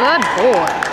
Good boy.